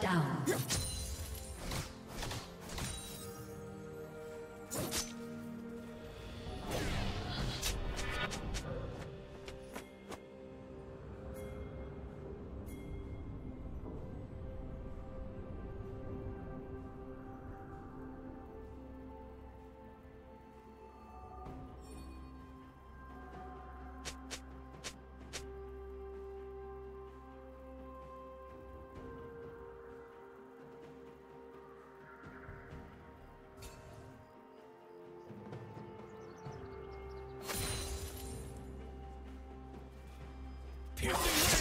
down. Shut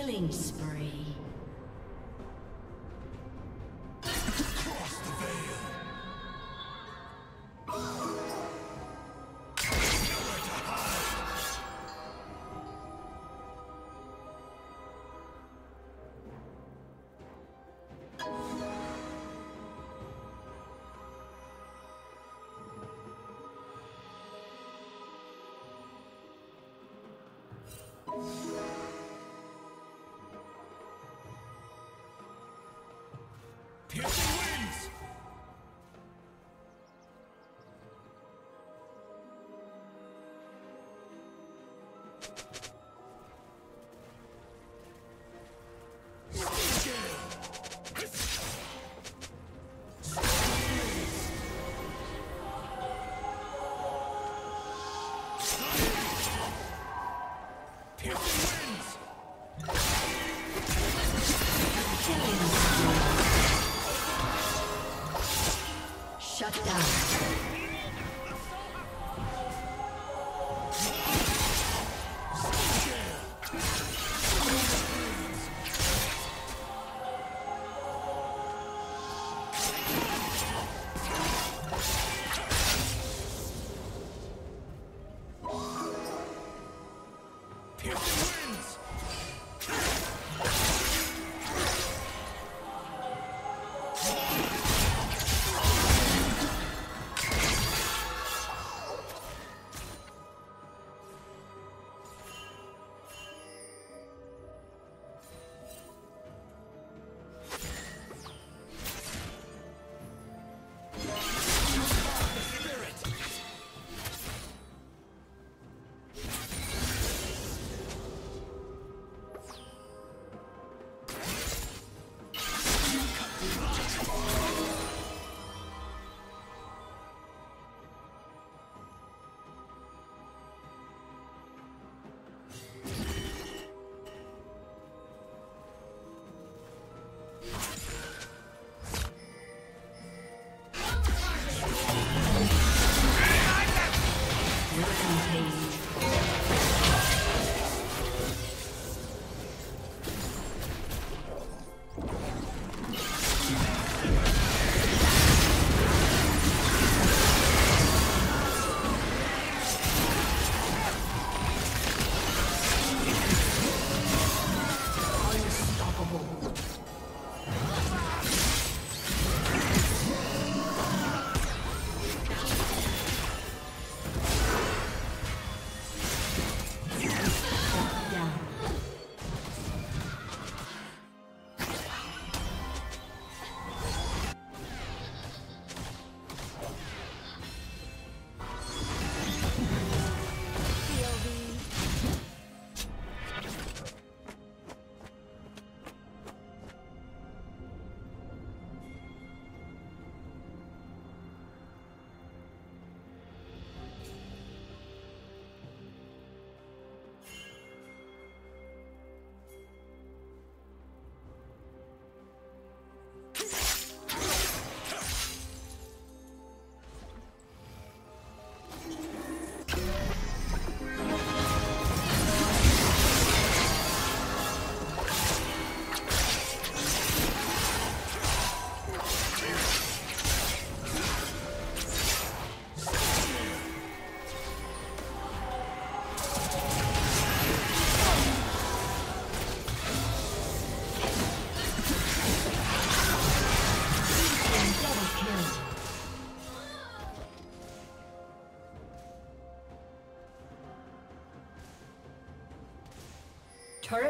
Killing spree.